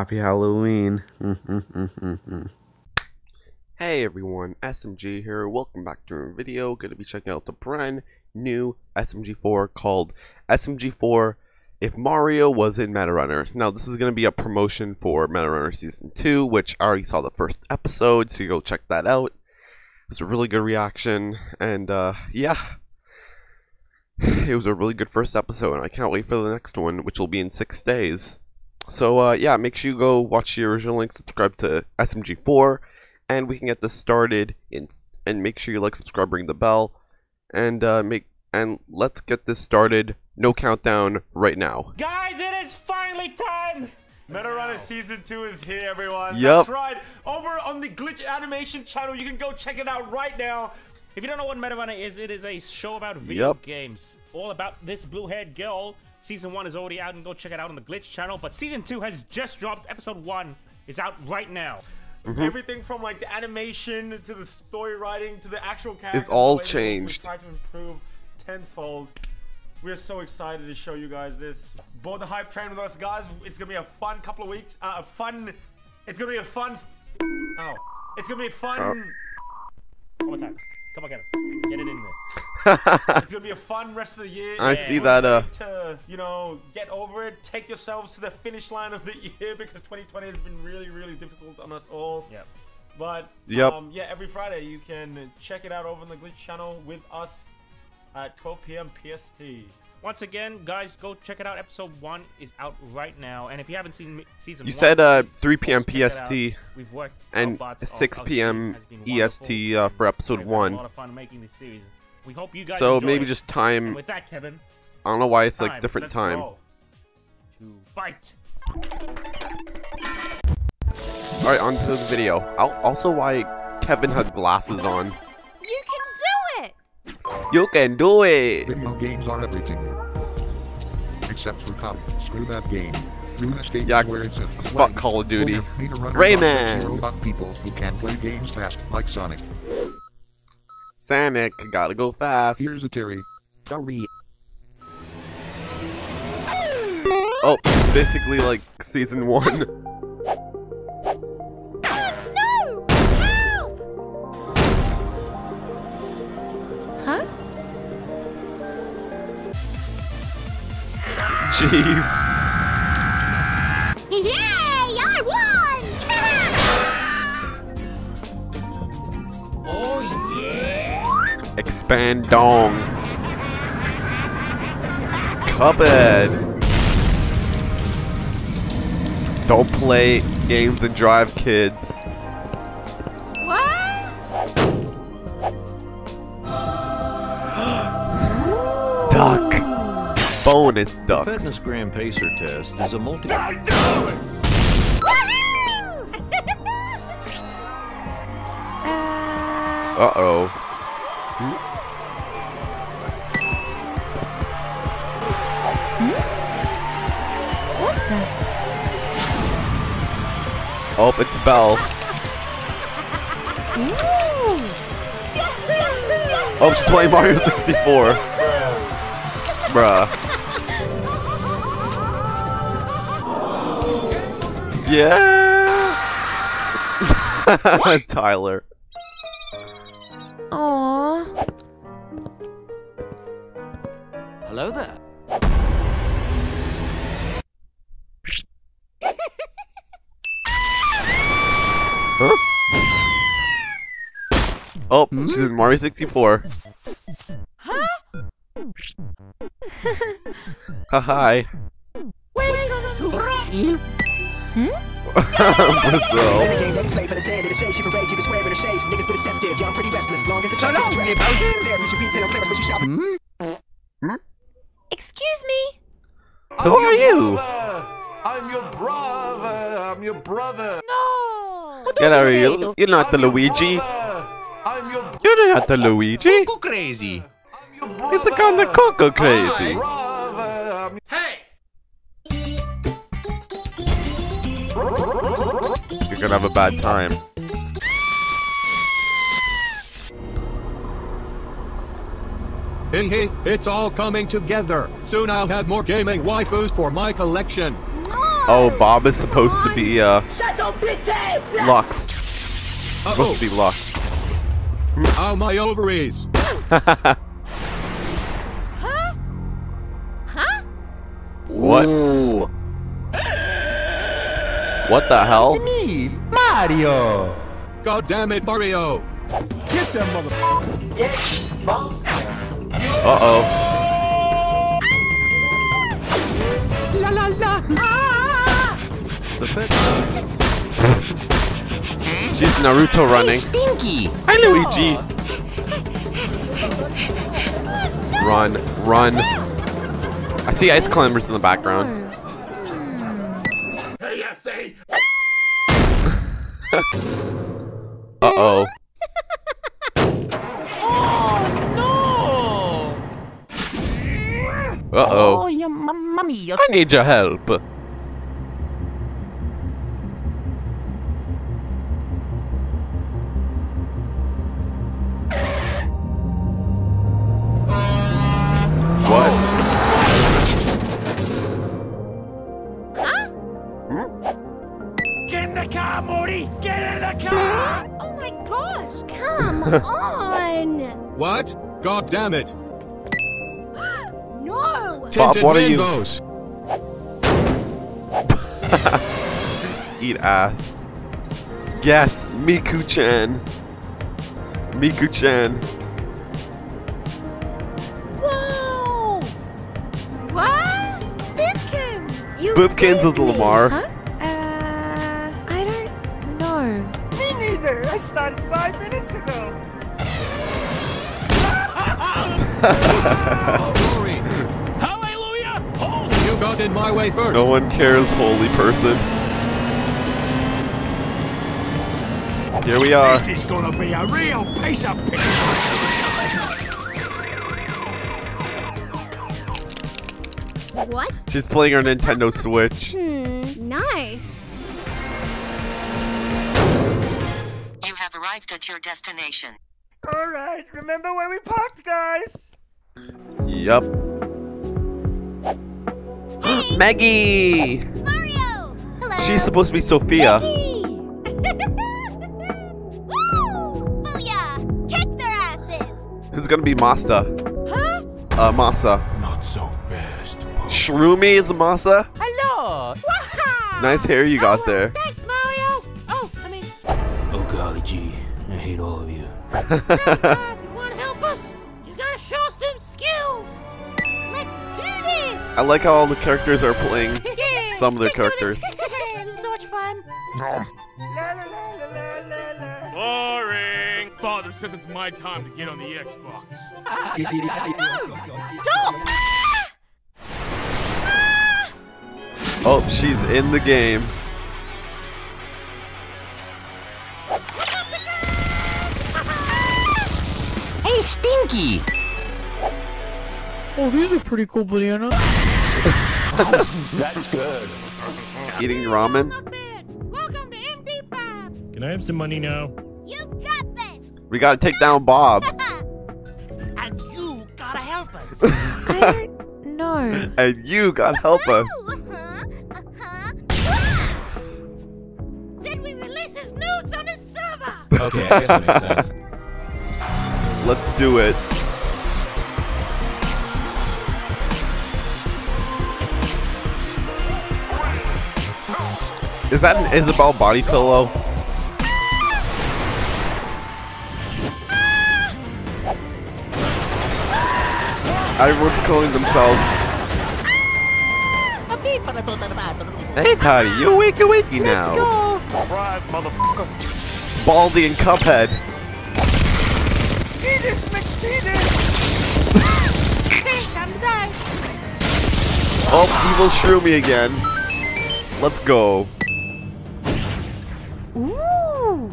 Happy Halloween. Hey everyone, SMG here. Welcome back to a video. Going to be checking out the brand new SMG4 called SMG4 If Mario Was in Meta Runner. Now, this is going to be a promotion for Meta Runner Season 2, which I already saw the first episode, so you go check that out. It's a really good reaction, and uh, yeah. It was a really good first episode, and I can't wait for the next one, which will be in six days. So, uh, yeah, make sure you go watch the original link, subscribe to SMG4, and we can get this started in and make sure you like subscribe ring the bell and uh, make and let's get this started no countdown right now Guys, it is finally time! Meta Runner Season 2 is here, everyone. Yep. That's right. Over on the Glitch Animation channel, you can go check it out right now. If you don't know what Meta Runner is, it is a show about video Yep. games. All about this blue-haired girl. Season 1 is already out and go check it out on the Glitch channel. But Season 2 has just dropped. Episode 1 is out right now. Mm-hmm. Everything from like the animation to the story writing to the actual characters. all the way they changed. We try to improve tenfold. We're so excited to show you guys this. Board the hype train with us, guys. It's gonna be a fun couple of weeks. Uh, a fun. It's gonna be a fun. Oh, it's gonna be fun. Oh. One more time. Come on, Kevin. Get it in there. It's gonna be a fun rest of the year. I see that, uh, To you know, get over it. Take yourselves to the finish line of the year because 2020 has been really, really difficult on us all. Yep. But Yep. um, yeah, every Friday you can check it out over on the Glitch channel with us at 12 p.m. PST. Once again, guys, go check it out. Episode 1 is out right now. And if you haven't seen me- Season you 1... said uh 3 p.m. also check it out. PST We've worked and our butts off. 6 p.m. team has been EST uh, for episode We've a 1 lot of fun making this series. We hope you guys so enjoy maybe it. just And time with that, Kevin, I don't know why it's like Time. different Let's time to fight. alright on to the video Al also why Kevin had glasses on You can do it! you can do it Video games are everything. Except for copy. Screw that game. Do this game Yeah, where it's a fuck. Call of Duty. Or Meta Runner Rayman. Robot people who can play games fast, like Sonic. Sonic gotta go fast Here's a Terry. Sorry. oh basically like season 1 No! Help! Huh? Jeeves Expand dong. Cuphead. Don't play games and drive, kids. what? Duck. Bonus ducks. Fitnessgram Pacer test is a multi. Uh oh. Oh, it's Belle. Oh, she's playing Mario 64. Bruh. Yeah. Tyler. Aww. Hello there. Huh? Oh, she's in Mario 64. Huh? Ha hi. Brazil. game that we play for the sand and the shade. She parade, you can the shades. Niggas been deceptive. Y'all pretty restless. Long as the Shut check up, is Zip. addressed. There, we should be 10 on but you shop. Hmm? Excuse me? Who are you? I'm your brother. I'm your brother. No! Get out of here. You're not the Luigi. You're not the Luigi. Go crazy. It's a kind of Coco crazy. Hey! Gonna have a bad time. Hey hey, it's all coming together. Soon I'll have more gaming waifus for my collection. Oh, Bob is supposed to be uh Shut your bitch ass up! Lucks. Supposed to be Lucks. Oh, my ovaries! Huh? Huh? what? What the hell? Me, Mario! God damn it, Mario! Get them motherfuckers! Uh oh. La la la! The pet She's Naruto running. Stinky! Hi, Luigi. Run, run. I see ice climbers in the background. Hey, I say. Uh oh. Uh oh. yeah, mommy. I need your help. Damn it! No! Bob, what are you? Bimbos. Eat ass. Yes, Miku-chan. Miku-chan. Whoa! What? Boopkins! You Boopkins is saved me, Lamar. Huh? Hallelujah! Oh! you got in my way first. No one cares, holy person. Here we are. This is gonna be a real piece of piss. What? She's playing her Nintendo Switch. Hmm, nice. You have arrived at your destination. Alright, remember where we parked, guys? Yup. Maggie! Mario! Hello! She's supposed to be Sophia. Mickey! Woo! Booyah! Kick their asses! Who's gonna be Masta? Huh? Uh, Masa. Not so fast. Shroomy is Masa? Hello! Nice hair you got there. If you want to help us, you gotta show us them skills! Let's do this! I like how all the characters are playing Yeah, some of their get to characters. this is so much fun. Boring! Father says it's my time to get on the Xbox. Stop! Oh, she's in the game. Hey, Stinky! Oh, these are pretty cool bananas. That's good. Eating ramen. Welcome to MD5. Can I have some money now? You got this! We gotta take down Bob. And you gotta help us. I don't know. And you gotta help us. Uh-huh, uh-huh. Ah! Then we release his nudes on his server! Okay, I guess that makes sense. Let's do it. Is that an Isabelle body pillow? Everyone's killing themselves. Hey, Toddy, you wakey wakey now. Surprise, motherfucker! Baldy and Cuphead. Penis McPenis! Time to die! Oh, evil Shroomy again. Let's go. Ooh!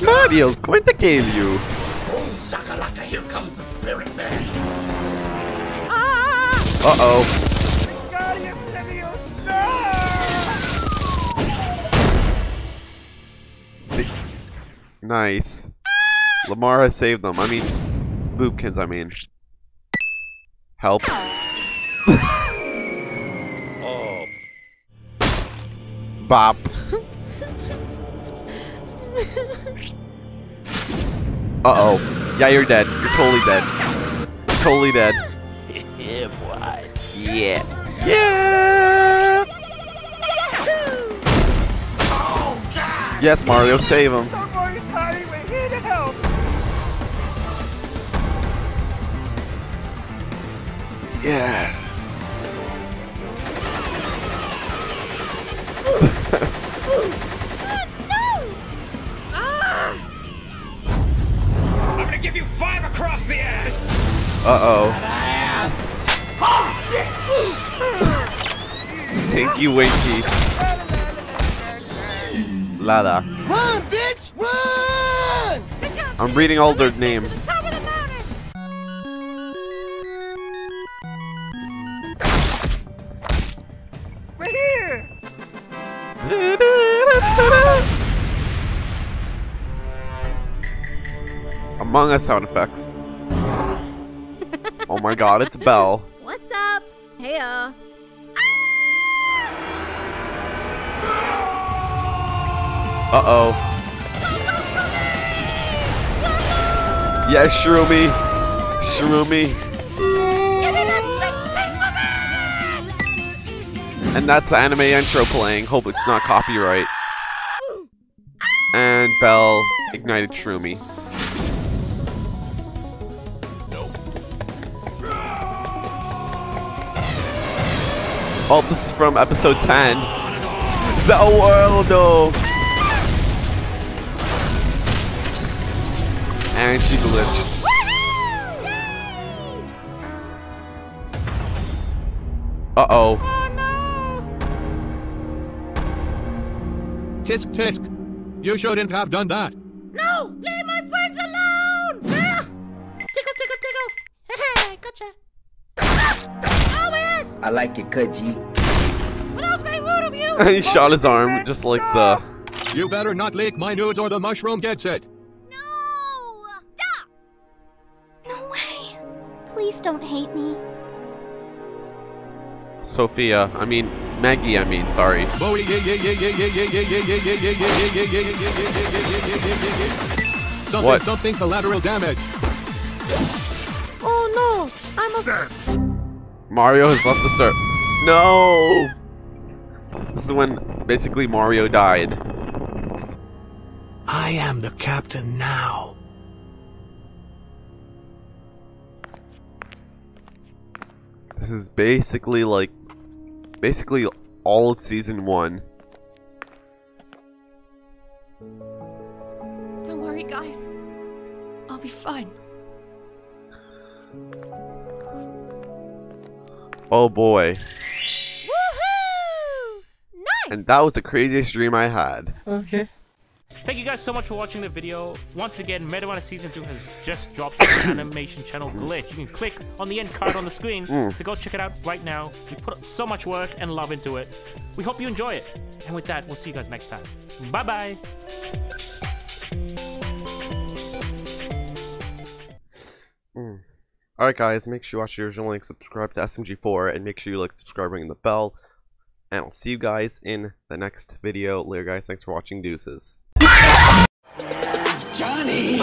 Mario's going to kill you. Shakalaka, here comes the spirit man. Uh oh. Nice. Lamar has saved them. I mean, Boopkins, I mean. Help. oh. Bop. Uh-oh. Yeah, you're dead. You're totally dead. Totally dead. yeah, boy. Yeah. Yeah! Oh, Yes, Mario, save him. Yes. I'm gonna give you five across the ass! Uh-oh. Oh, Tinky Winky. Lala. Run, bitch! Run! I'm reading all their names. Among Us sound effects. oh my god, it's Belle. What's up? Heya. Uh-oh. Yeah, Shroomy. Shroomy. And that's the anime intro playing. Hope it's not copyright. And Belle ignited Shroomy. Oh, this is from episode 10. Zaworldo! And she glitched. Uh-oh. Tisk tisk. You shouldn't have done that. No! Leave I like it, Kudji. What else may rude of you? he shot his arm, just like the. You better not leak my nudes, or the mushroom gets it. No! Stop! No way. Please don't hate me. Sophia, I mean Maggie, I mean, sorry. Something, what? something collateral damage. Oh no, I'm a. Mario has left the start. No! This is when basically Mario died. I am the captain now. This is basically like, basically all of season one. Don't worry, guys. I'll be fine. Oh boy. Woohoo! Nice! And that was the craziest dream I had. Okay. Thank you guys so much for watching the video. Once again, Meta Runner Season 2 has just dropped on the animation channel Glitch. You can click on the end card on the screen Mm. to go check it out right now. We put so much work and love into it. We hope you enjoy it. And with that, we'll see you guys next time. Bye-bye. Mm. Alright guys, make sure you watch the original link, subscribe to SMG4, and make sure you like, subscribe, ring the bell. And I'll see you guys in the next video. Later guys, thanks for watching, deuces. Johnny!